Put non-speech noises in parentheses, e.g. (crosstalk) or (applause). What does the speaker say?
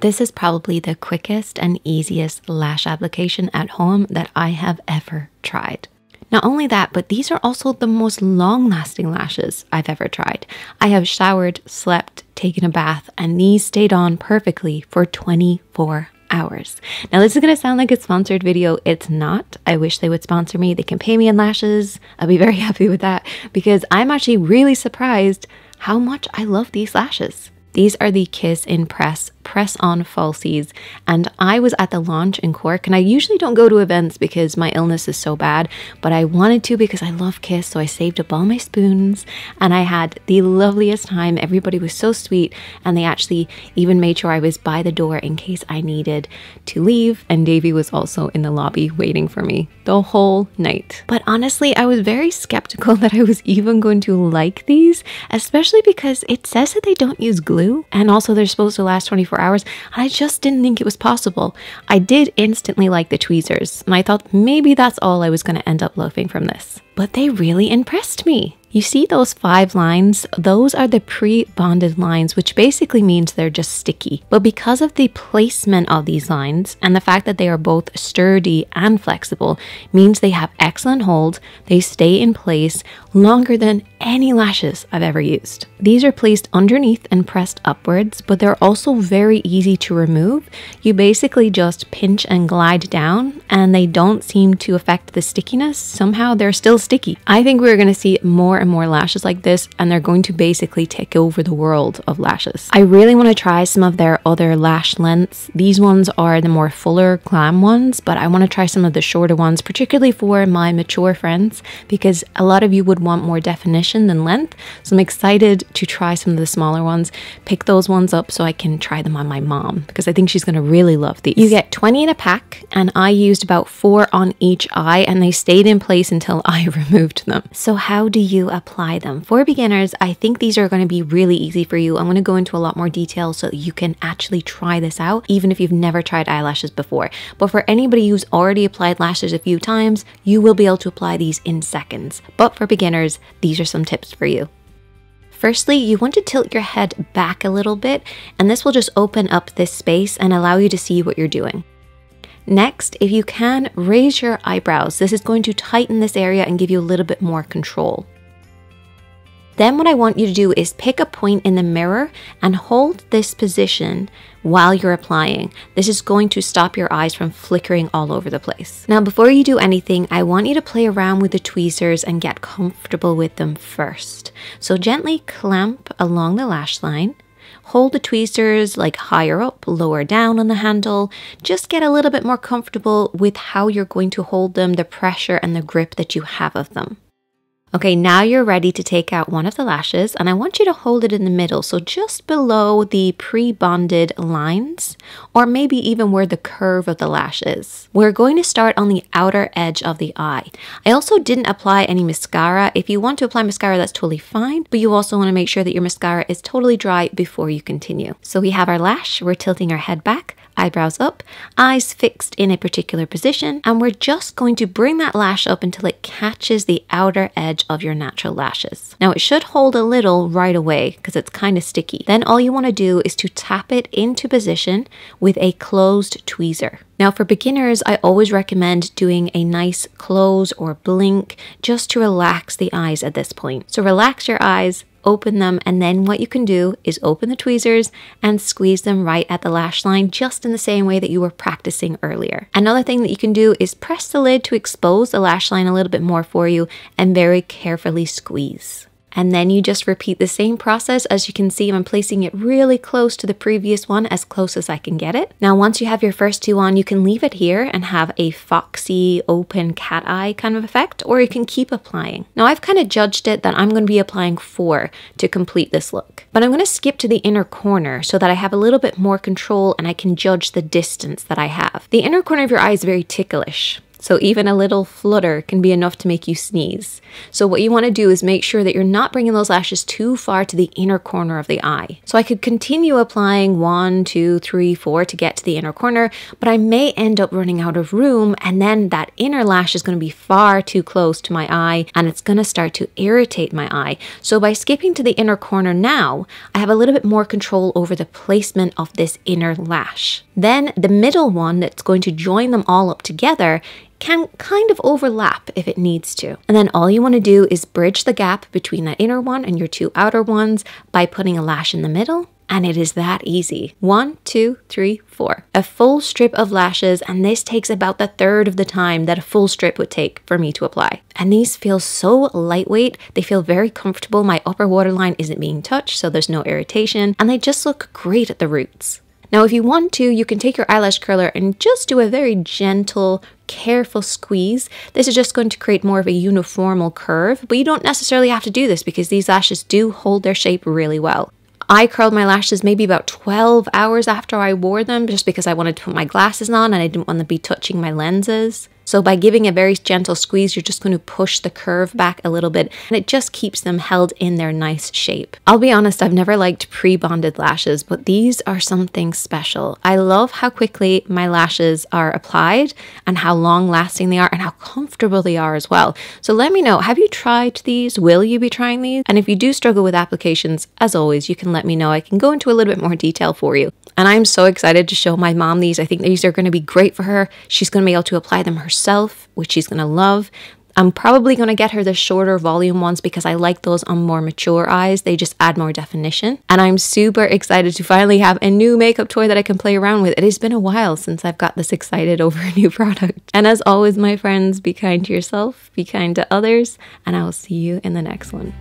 This is probably the quickest and easiest lash application at home that I have ever tried. Not only that, but these are also the most long lasting lashes I've ever tried. I have showered, slept, taken a bath, and these stayed on perfectly for 24 hours. Now, this is going to sound like a sponsored video. It's not. I wish they would sponsor me. They can pay me in lashes. I'll be very (laughs) happy with that because I'm actually really surprised how much I love these lashes. These are the Kiss imPRESS press on falsies. And I was at the launch in Cork, and I usually don't go to events because my illness is so bad, but I wanted to because I love Kiss. So I saved up all my spoons and I had the loveliest time. Everybody was so sweet, and they actually even made sure I was by the door in case I needed to leave. And Davy was also in the lobby waiting for me the whole night. But honestly, I was very skeptical (laughs) that I was even going to like these, especially because it says that they don't use glue and also they're supposed to last 24 24 hours. And I just didn't think it was possible. I did instantly like the tweezers, and I thought maybe that's all I was going to end up loafing from this. But they really impressed me. You see those five lines? Those are the pre-bonded lines, which basically means they're just sticky. But because of the placement of these lines and the fact that they are both sturdy and flexible, means they have excellent hold, they stay in place longer than any lashes I've ever used. These are placed underneath and pressed upwards, but they're also very easy to remove. You basically just pinch and glide down and they don't seem to affect the stickiness. Somehow they're still sticky. I think we're going to see more and more lashes like this, and they're going to basically take over the world of lashes. I really want to try some of their other lash lengths. These ones are the more fuller glam ones, but I want to try some of the shorter ones, particularly for my mature friends, because a lot of you would want more definition than length. So I'm excited to try some of the smaller ones, pick those ones up so I can try them on my mom, because I think she's going to really love these. You get 20 in a pack, and I used about four on each eye, and they stayed in place until (laughs) I removed them. So, how do you apply them. For beginners, I think these are going to be really easy for you. I'm going to go into a lot more detail so you can actually try this out, even if you've never tried eyelashes before. But for anybody who's already applied lashes a few times, you will be able to apply these in seconds. But for beginners, these are some tips for you. Firstly, you want to tilt your head back a little bit, and this will just open up this space and allow you to see what you're doing. Next, if you can, raise your eyebrows. This is going to tighten this area and give you a little bit more control. Then what I want you to do is pick a point in the mirror and hold this position while you're applying. This is going to stop your eyes from flickering all over the place. Now, before you do anything, I want you to play around with the tweezers and get comfortable with them first. So gently clamp along the lash line. Hold the tweezers like higher up, lower down on the handle. Just get a little bit more comfortable with how you're going to hold them, the pressure and the grip that you have of them. Okay, now you're ready to take out one of the lashes and I want you to hold it in the middle, so just below the pre-bonded lines or maybe even where the curve of the lash is. We're going to start on the outer edge of the eye. I also didn't apply any mascara. If you want to apply mascara, that's totally fine, but you also want to make sure that your mascara is totally dry before you continue. So we have our lash, we're tilting our head back, eyebrows up, eyes fixed in a particular position, and we're just going to bring that lash up until it catches the outer edge of your natural lashes. Now it should hold a little right away because it's kind of sticky. Then all you want to do is to tap it into position with a closed tweezer. Now, for beginners, I always recommend doing a nice close or blink just to relax the eyes at this point. So, relax your eyes, open them, and then what you can do is open the tweezers and squeeze them right at the lash line, just in the same way that you were practicing earlier. Another thing that you can do is press the lid to expose the lash line a little bit more for you and very carefully squeeze. And then you just repeat the same process. As you can see, I'm placing it really close to the previous one, as close as I can get it. Now, once you have your first two on, you can leave it here and have a foxy, open cat eye kind of effect, or you can keep applying. Now, I've kind of judged it that I'm going to be applying four to complete this look. But I'm going to skip to the inner corner so that I have a little bit more control and I can judge the distance that I have. The inner corner of your eye is very ticklish. So even a little flutter can be enough to make you sneeze. So what you want to do is make sure that you're not bringing those lashes too far to the inner corner of the eye. So I could continue applying one, two, three, four to get to the inner corner, but I may end up running out of room and then that inner lash is going to be far too close to my eye and it's going to start to irritate my eye. So by skipping to the inner corner now, I have a little bit more control over the placement of this inner lash. Then the middle one that's going to join them all up together can kind of overlap if it needs to. And then all you want to do is bridge the gap between that inner one and your two outer ones by putting a lash in the middle. And it is that easy. One, two, three, four. A full strip of lashes, and this takes about the third of the time that a full strip would take for me to apply. And these feel so lightweight, they feel very comfortable. My upper waterline isn't being touched, so there's no irritation, and they just look great at the roots. Now, if you want to, you can take your eyelash curler and just do a very gentle, careful squeeze. This is just going to create more of a uniformal curve, but you don't necessarily have to do this because these lashes do hold their shape really well. I curled my lashes maybe about 12 hours after I wore them just because I wanted to put my glasses on and I didn't want to be touching my lenses. So by giving a very gentle squeeze, you're just going to push the curve back a little bit and it just keeps them held in their nice shape. I'll be honest, I've never liked pre-bonded lashes, but these are something special. I love how quickly my lashes are applied and how long lasting they are and how comfortable they are as well. So let me know, have you tried these? Will you be trying these? And if you do struggle with applications, as always, you can let me know. I can go into a little bit more detail for you. And I'm so excited to show my mom these. I think these are going to be great for her. She's going to be able to apply them herself which she's going to love. I'm probably going to get her the shorter volume ones because I like those on more mature eyes. They just add more definition. And I'm super excited to finally have a new makeup toy that I can play around with. It has been a while since I've got this excited (laughs) over a new product. And as always, my friends, be kind to yourself, be kind to others, and I will see you in the next one.